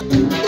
Y de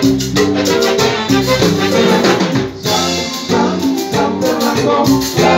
Come, come, come,